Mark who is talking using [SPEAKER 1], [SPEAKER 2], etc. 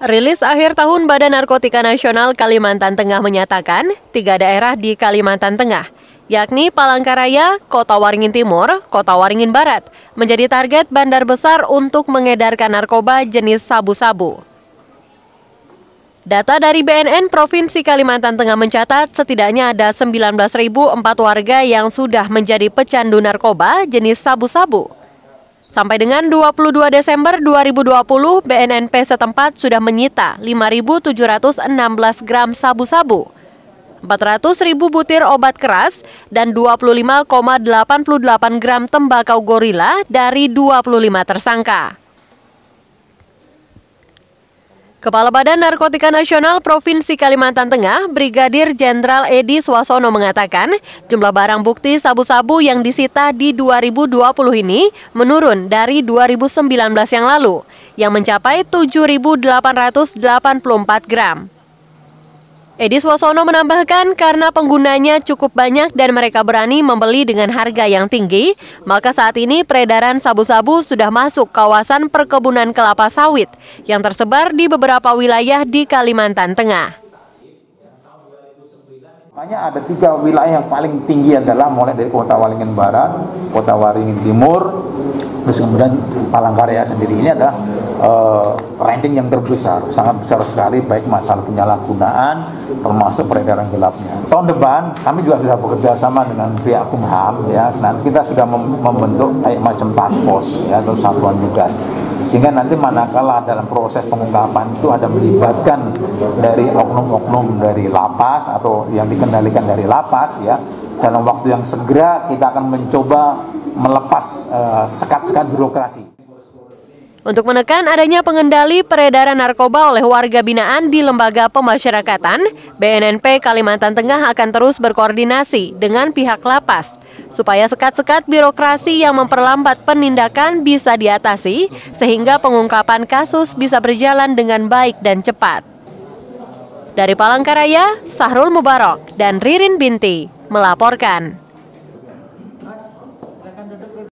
[SPEAKER 1] Rilis akhir tahun Badan Narkotika Nasional Kalimantan Tengah menyatakan, tiga daerah di Kalimantan Tengah, yakni Palangkaraya, Kota Waringin Timur, Kota Waringin Barat, menjadi target bandar besar untuk mengedarkan narkoba jenis sabu-sabu. Data dari BNN Provinsi Kalimantan Tengah mencatat setidaknya ada 19.004 warga yang sudah menjadi pecandu narkoba jenis sabu-sabu. Sampai dengan 22 Desember 2020, BNNP setempat sudah menyita 5.716 gram sabu-sabu, 400 ribu butir obat keras, dan 25,88 gram tembakau gorila dari 25 tersangka. Kepala Badan Narkotika Nasional Provinsi Kalimantan Tengah, Brigadir Jenderal Edi Swasono mengatakan, jumlah barang bukti sabu-sabu yang disita di 2020 ini menurun dari 2019 yang lalu, yang mencapai 7.884 gram. Edi Swasono menambahkan karena penggunanya cukup banyak dan mereka berani membeli dengan harga yang tinggi, maka saat ini peredaran sabu-sabu sudah masuk kawasan perkebunan kelapa sawit yang tersebar di beberapa wilayah di Kalimantan Tengah.
[SPEAKER 2] Hanya ada tiga wilayah yang paling tinggi adalah mulai dari Kota Waringin Barat, Kota Waringin Timur, terus kemudian Palangkaraya sendiri. Ini adalah uh, ranking yang terbesar, sangat besar sekali baik masalah penyalahgunaan termasuk peredaran gelapnya. Tahun depan kami juga sudah bekerja sama dengan pihak Kumham ya, nanti kita sudah mem membentuk kayak macam task force ya atau satuan tugas sehingga nanti manakala dalam proses pengungkapan itu ada melibatkan dari oknum-oknum dari lapas atau yang dikendalikan dari lapas ya dalam waktu yang segera kita akan mencoba melepas eh, sekat-sekat uh, birokrasi.
[SPEAKER 1] Untuk menekan adanya pengendali peredaran narkoba oleh warga binaan di lembaga pemasyarakatan, BNNP Kalimantan Tengah akan terus berkoordinasi dengan pihak lapas supaya sekat-sekat birokrasi yang memperlambat penindakan bisa diatasi sehingga pengungkapan kasus bisa berjalan dengan baik dan cepat. Dari Palangkaraya, Sahrul Mubarok dan Ririn Binti melaporkan.